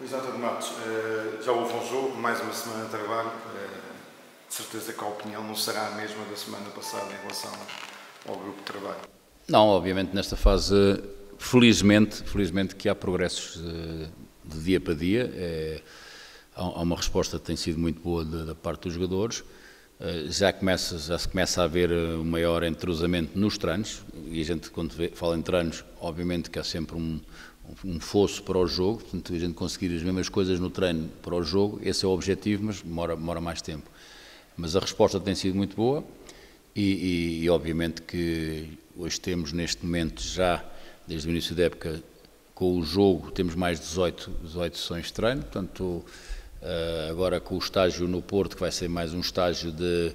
Luís Antônio Matos, eh, já houve um jogo, mais uma semana de trabalho. Eh, de certeza que a opinião não será a mesma da semana passada em relação ao grupo de trabalho. Não, obviamente nesta fase, felizmente, felizmente que há progressos eh, de dia para dia. É, há uma resposta que tem sido muito boa da parte dos jogadores. Já, começa, já se começa a haver um maior entrosamento nos treinos, e a gente, quando fala em treinos, obviamente que há sempre um, um fosso para o jogo, portanto, a gente conseguir as mesmas coisas no treino para o jogo, esse é o objetivo, mas demora, demora mais tempo. Mas a resposta tem sido muito boa e, e, e, obviamente que hoje temos neste momento já, desde o início da época, com o jogo, temos mais 18, 18 sessões de treino, portanto, eh, agora com o estágio no Porto, que vai ser mais um estágio de,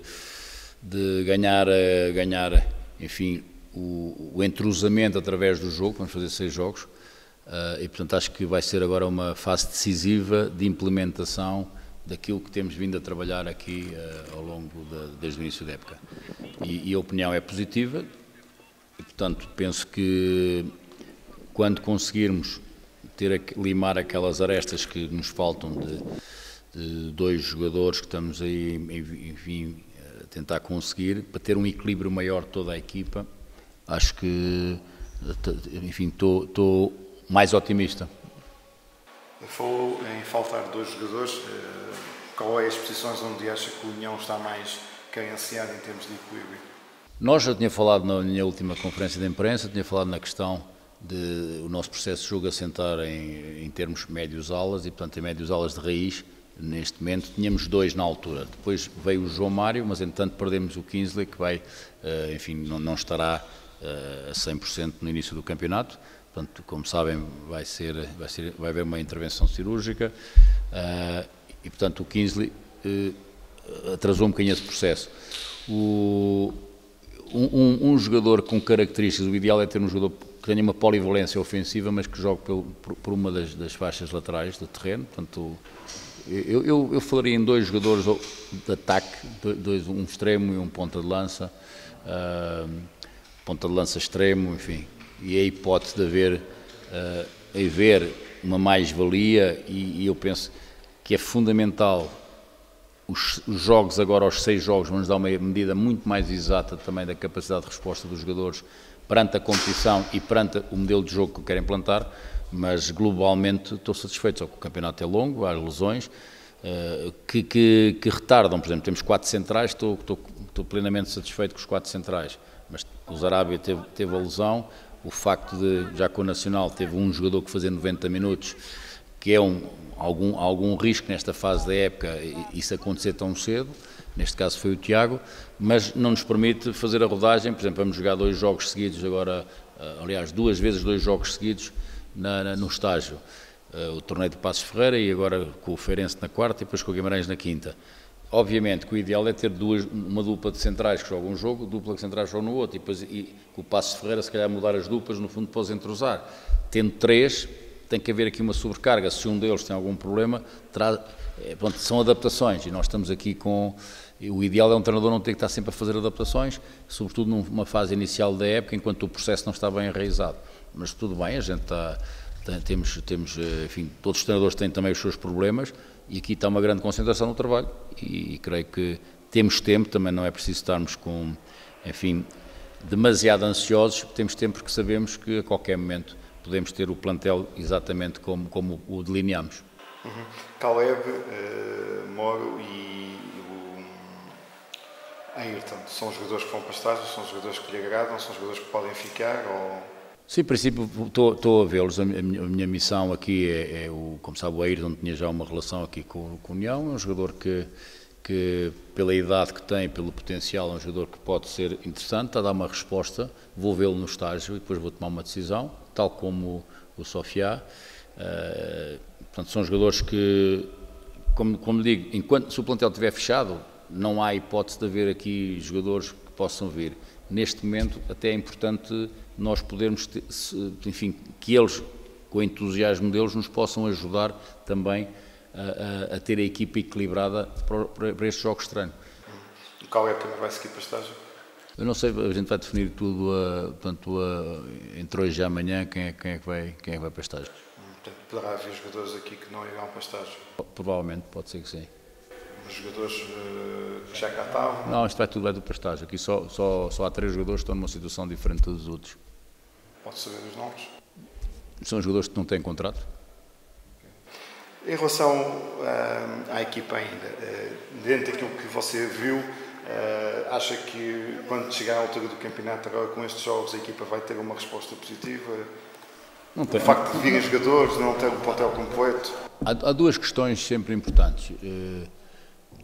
de ganhar, eh, ganhar, enfim, o, o entrosamento através do jogo, vamos fazer seis jogos, e, portanto, acho que vai ser agora uma fase decisiva de implementação daquilo que temos vindo a trabalhar aqui uh, ao longo de, desde o início da época. E, e, a opinião é positiva, e, portanto, penso que quando conseguirmos ter limar aquelas arestas que nos faltam de, de dois jogadores que estamos aí, enfim, a tentar conseguir, para ter um equilíbrio maior de toda a equipa, acho que, enfim, estou mais otimista. Falou em faltar dois jogadores. Eh, qual é as posições onde acha que o União está mais carenciado em termos de equilíbrio? Nós já tinha falado na minha última conferência de imprensa, tinha falado na questão de o nosso processo de jogo assentar em, em termos médios alas e, portanto, em médios alas de raiz. Neste momento tínhamos dois na altura. Depois veio o João Mário, mas entretanto perdemos o Kingsley, que vai, eh, enfim, não, não estará eh, a 100% no início do campeonato. Portanto, como sabem, vai, ser, vai, ser, vai haver uma intervenção cirúrgica uh, e, portanto, o Kingsley uh, atrasou um bocadinho esse processo. O, um, um, jogador com características, o ideal é ter um jogador que tenha uma polivalência ofensiva, mas que jogue por, por uma das, das, faixas laterais do terreno. Portanto, eu, eu, eu, falaria em dois jogadores de ataque, dois, um extremo e um ponta de lança, uh, ponta de lança extremo, enfim, e a hipótese de haver, uh, haver uma mais-valia e, e, eu penso que é fundamental os, os, jogos agora, os seis jogos, vão nos dar uma medida muito mais exata também da capacidade de resposta dos jogadores perante a competição e perante o modelo de jogo que querem implantar, mas globalmente estou satisfeito, só que o campeonato é longo, há lesões, uh, que, que, que, retardam, por exemplo, temos quatro centrais, estou, estou, estou, plenamente satisfeito com os quatro centrais, mas o Zarabia teve, teve a lesão, o facto de, já com o Nacional, teve um jogador que fazia 90 minutos, que é um, algum, algum risco nesta fase da época isso acontecer tão cedo, neste caso foi o Tiago, mas não nos permite fazer a rodagem, por exemplo, vamos jogar dois jogos seguidos agora, eh, aliás, duas vezes dois jogos seguidos na, na, no estágio. Eh, o torneio de Passos Ferreira e agora com o Feirense na quarta e depois com o Guimarães na quinta. Obviamente que o ideal é ter duas, uma dupla de centrais que jogam um jogo, dupla de centrais que jogam no outro, e, depois, e com o Passo Ferreira, se calhar mudar as duplas, no fundo, depois entrosar. Tendo três, tem que haver aqui uma sobrecarga. Se um deles tem algum problema, terá, é, pronto, são adaptações, e nós estamos aqui com. O ideal é um treinador não ter que estar sempre a fazer adaptações, sobretudo numa fase inicial da época, enquanto o processo não está bem enraizado. Mas tudo bem, a gente está. Temos, temos, eh, enfim, todos os treinadores têm também os seus problemas, e aqui está uma grande concentração no trabalho e, creio que temos tempo, também não é preciso estarmos com, enfim, demasiado ansiosos, temos tempo porque sabemos que a qualquer momento podemos ter o plantel exatamente como, como o delineamos. Uhum. Caleb, uh, Moro e o Ayrton são jogadores que vão para estágios, são jogadores que lhe agradam, são jogadores que podem ficar ou Sim, em princípio estou, a vê-los. A, minha, missão aqui é, é, o, como sabe, o Ayrton tinha já uma relação aqui com, com o União, é um jogador que, que, pela idade que tem, pelo potencial, é um jogador que pode ser interessante, está a dar uma resposta, vou vê-lo no estágio e depois vou tomar uma decisão, tal como o, o Sofia. Uh, portanto, são jogadores que, como, como digo, enquanto se o plantel estiver fechado, não há hipótese de haver aqui jogadores que possam vir. Neste momento, até é importante nós podermos, ter, enfim, que eles, com o entusiasmo deles, nos possam ajudar também a, a, a ter a equipa equilibrada para, para, jogos de treino. Qual é primeira vai seguir para estágio? Eu não sei, a gente vai definir tudo a, portanto, a, entre hoje e amanhã quem é, quem é, que, vai, quem é que vai para estágio. poderá haver jogadores aqui que não irão para estágio? Provavelmente, pode ser que sim. Os jogadores uh, que já cá estavam? Não, isto vai tudo vai do para estágio. Aqui só, só, só há três jogadores que estão numa situação diferente dos outros. Pode saber os nomes? São jogadores que não têm contrato. Em relação uh, à equipa ainda, uh, dentro daquilo que você viu, uh, acha que quando chegar à altura do campeonato, agora com estes jogos, a equipa vai ter uma resposta positiva? Não tem. O facto de virem jogadores, não ter o plantel completo? Há, há, duas questões sempre importantes.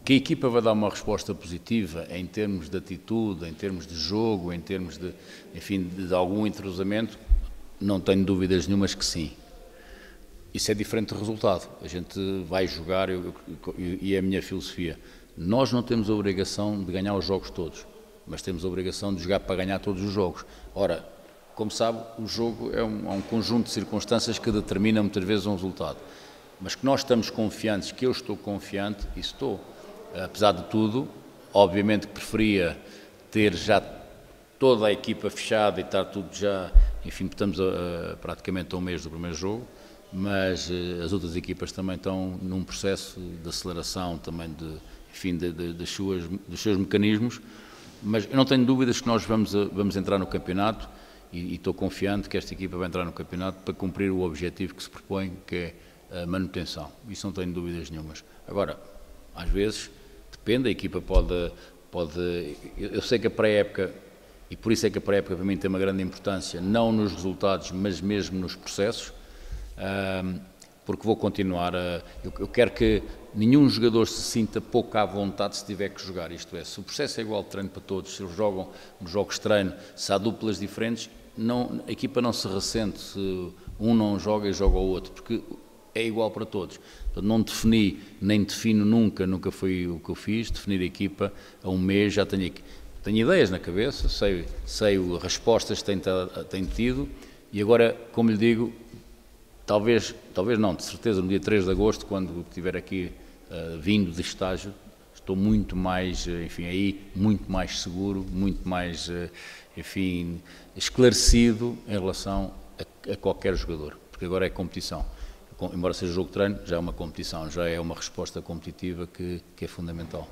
Que a equipa vai dar uma resposta positiva em termos de atitude, em termos de jogo, em termos de, enfim, de algum entrosamento, não tenho dúvidas nenhumas que sim. Isso é diferente do resultado. A gente vai jogar, eu, eu, e é a minha filosofia. Nós não temos a obrigação de ganhar os jogos todos, mas temos a obrigação de jogar para ganhar todos os jogos. Ora, como sabe, o jogo é um, é um conjunto de circunstâncias que determina muitas vezes um resultado. Mas que nós estamos confiantes, que eu estou confiante, e estou. Apesar de tudo, obviamente que preferia ter já toda a equipa fechada e estar tudo já, enfim, estamos a, a, praticamente a um mês do primeiro jogo, mas uh, as outras equipas também estão num processo de aceleração também de, enfim, de, de, de suas, dos seus mecanismos, mas eu não tenho dúvidas que nós vamos, a, vamos entrar no campeonato e, e, estou confiante que esta equipa vai entrar no campeonato para cumprir o objetivo que se propõe, que é a manutenção. Isso não tenho dúvidas nenhumas. Agora, às vezes, depende, a equipa pode... pode eu sei que a pré-época e por isso é que a pré-época para mim tem uma grande importância, não nos resultados, mas mesmo nos processos porque vou continuar a. Eu quero que nenhum jogador se sinta pouco à vontade se tiver que jogar. Isto é, se o processo é igual de treino para todos, se eles jogam nos jogos de treino, se há duplas diferentes, não, a equipa não se ressente se um não joga e joga o outro, porque é igual para todos. Portanto, não defini, nem defino nunca, nunca foi o que eu fiz, definir a equipa a um mês, já tenho, tenho ideias na cabeça, sei, sei as respostas que tenho, tido, e agora, como lhe digo, Talvez, talvez não, de certeza, no dia 3 de agosto, quando estiver aqui uh, vindo de estágio, estou muito mais, eh, enfim, aí, muito mais seguro, muito mais, uh, enfim, esclarecido em relação a, a, qualquer jogador, porque agora é competição. Embora seja jogo de treino, já é uma competição, já é uma resposta competitiva que, que é fundamental.